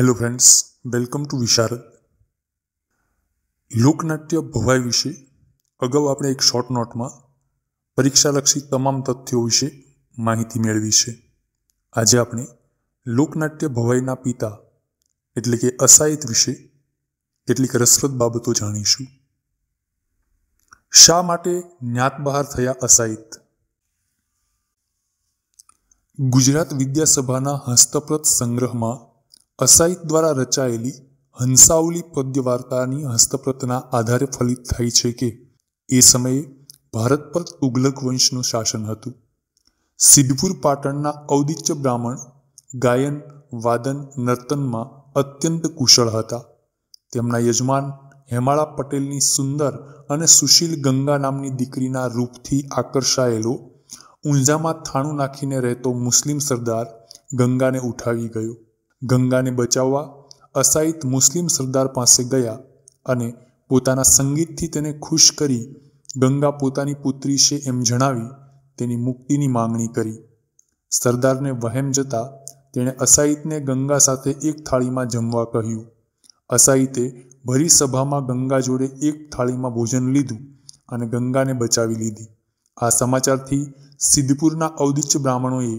Hello friends welcome to Visharad લોકનાટ્ય ભવાઈ વિશે અગાઉ આપણે એક શોર્ટ નોટમાં પરીક્ષાલક્ષી તમામ તથ્યો વિશે માહિતી મેળવી છે. આજે આપણે લોકનાટ્ય ભવાઈના પિતા, એટલે કે અસાહિત વિશે કેટલીક રસપ્રદ બાબતો જાણીશું. શા માટે જ્ઞાત બહાર થયા અસાહિત ગુજરાત વિદ્યાસભાના હસ્તપ્રત સંગ્રહમાં અસાહિત દ્વારા રચાયેલી હંસાવલી પદ્ય વાર્તાની હસ્તપ્રતના આધારે ફલિત થાય છે કે એ સમયે ભારત પર તુગલક વંશનું શાસન હતું. સિદ્ધપુર પાટણના ઔદિત્ય બ્રાહ્મણ ગાયન, વાદન, નર્તનમાં અત્યંત કુશળ હતા. તેમના યજમાન હેમાળા પટેલની સુંદર અને સુશીલ ગંગા નામની દીકરીના રૂપથી આકર્ષાયેલો, ઊંઝામાં થાણું નાખીને રહેતો મુસ્લિમ સરદાર ગંગાને ઉઠાવી ગયો. ગંગાને બચાવવા અસાહિત મુસ્લિમ સરદાર પાસે ગયા અને પોતાના સંગીતથી તેને ખુશ કરી ગંગા પોતાની પુત્રી છે એમ જણાવી તેની મુક્તિની માંગણી કરી. સરદારને વહેમ જતા તેણે અસાહિતને ગંગા સાથે એક થાળીમાં જમવા કહ્યું. અસાહિતે ભરી સભામાં ગંગા જોડે એક થાળીમાં ભોજન લીધું અને ગંગાને બચાવી લીધી. આ સમાચારથી સિદ્ધપુરના ઔદિચ્ય બ્રાહ્મણોએ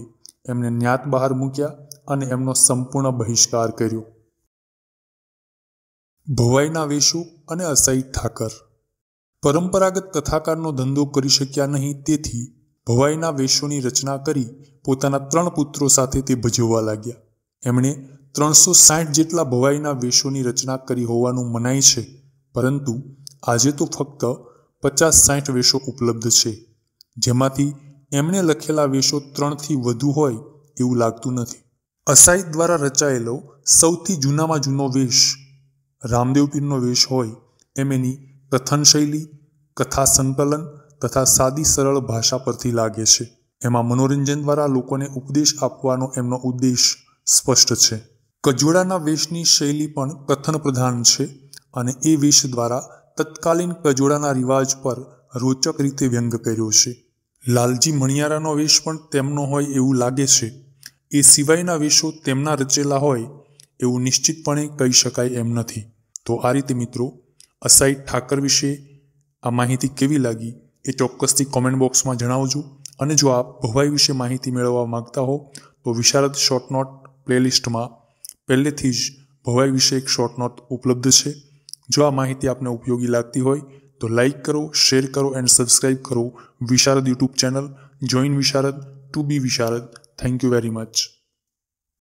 એમને ન્યાત બહાર મૂક્યા અને એમનો સંપૂર્ણ બહિષ્કાર કર્યો. ભવાઈના વેશો અને અસાઈ ઠાકર. પરંપરાગત કથાકારનો ધંધો કરી શક્યા નહીં તેથી ભવાઈના વેશોની રચના કરી પોતાના ત્રણ પુત્રો સાથે તે ભજવવા લાગ્યા. એમણે ત્રણસો સાઠ જેટલા ભવાઈના વેશોની રચના કરી હોવાનું મનાય છે, પરંતુ આજે તો ફક્ત પચાસ સાઠ વેશો ઉપલબ્ધ છે, જેમાંથી એમણે લખેલા વેશો ત્રણથી વધુ હોય એવું લાગતું નથી. અસાઈ દ્વારા રચાયેલો સૌથી જૂનામાં જૂનો વેશ, રામદેવ પીરનો વેશ હોય, એમ એની કથન શૈલી કથા સંકલન તથા સાદી સરળ ભાષા પરથી લાગે છે. એમાં મનોરંજન દ્વારા લોકોને ઉપદેશ આપવાનો એમનો ઉદ્દેશ સ્પષ્ટ છે. કજોડાના વેશની શૈલી પણ કથન પ્રધાન છે અને એ વેશ દ્વારા તત્કાલીન કજોડાના રિવાજ પર રોચક રીતે વ્યંગ કર્યો છે. લાલજી મણિયારાનો વેશ પણ તેમનો હોય એવું લાગે છે. એ સિવાયના વેશો તેમના રચેલા હોય એવું નિશ્ચિતપણે કહી શકાય એમ નથી. તો આ રીતે મિત્રો, અસાઈ ઠાકર વિશે આ માહિતી કેવી લાગી એ ચોક્કસથી કોમેન્ટ બોક્સમાં જણાવજો. અને જો આપ ભવાઈ વિશે માહિતી મેળવવા માંગતા હો, તો વિશારદ શોર્ટ નોટ પ્લેલિસ્ટમાં પહેલેથી જ ભવાઈ વિશે એક શોર્ટ નોટ ઉપલબ્ધ છે. જો આ માહિતી આપને ઉપયોગી લાગતી હોય તો લાઇક કરો શેર કરો એન્ડ સબસ્ક્રાઈબ કરો Visharad YouTube channel join Visharad. To be Visharad. Thank you very much